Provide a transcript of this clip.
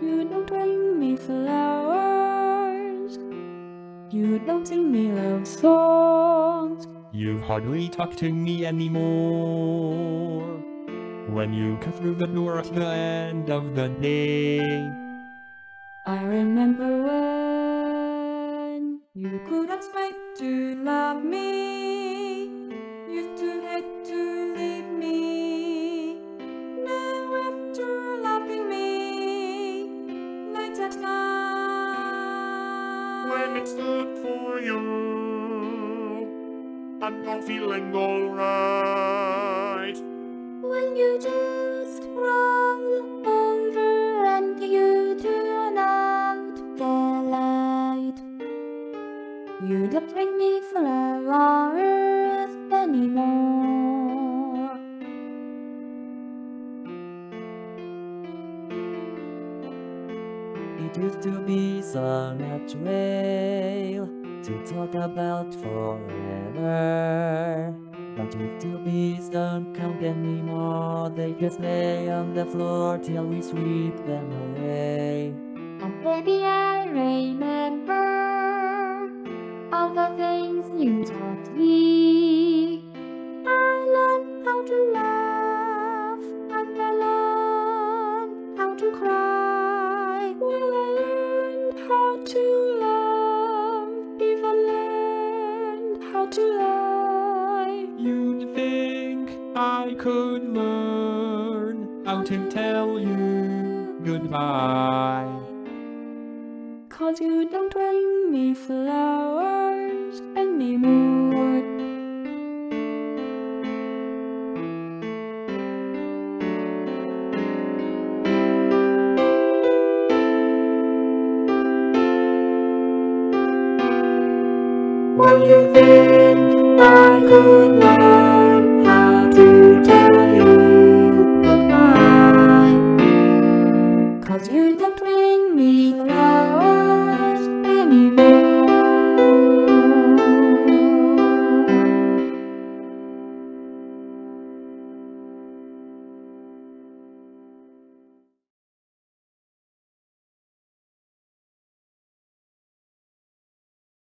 You don't bring me flowers. You don't sing me love songs. You hardly talk to me anymore. When you come through the door at the end of the day. I remember when you couldn't fight to love me. When it's good for you, I'm not feeling alright. When you just roll over and you turn out the light, you don't bring me flowers anymore. It used to be so natural to talk about forever. But used to be don't count anymore. They just lay on the floor till we sweep them away. And baby, I remember all the things you taught me. I learned how to laugh, and I learned how to cry. You'd think I could learn how to tell you goodbye. Cause you don't bring me flowers anymore. When you think Cause you don't bring me love.